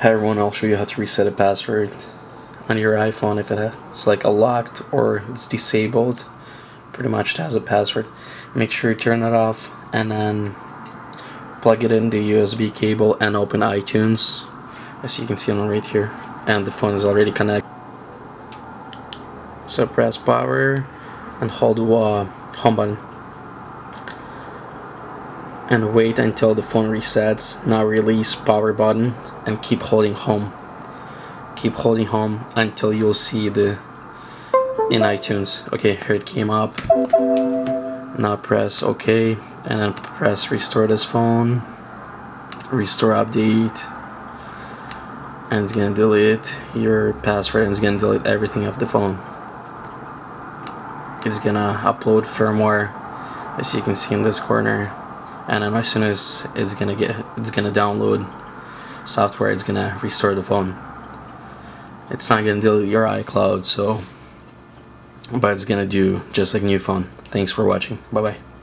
Hi everyone, I'll show you how to reset a password on your iPhone if it's like a locked or it's disabled. Pretty much it has a password. Make sure you turn it off and then plug it in the USB cable and open iTunes as you can see on right here and the phone is already connected. So press power and hold the uh, home button and wait until the phone resets. Now release power button and keep holding home. Keep holding home until you'll see the in iTunes. Okay, here it came up. Now press OK and then press restore this phone. Restore update. And it's gonna delete your password and it's gonna delete everything off the phone. It's gonna upload firmware as you can see in this corner and then as soon as it's gonna get it's gonna download software it's gonna restore the phone. It's not gonna delete your iCloud so but it's gonna do just like new phone. Thanks for watching. Bye bye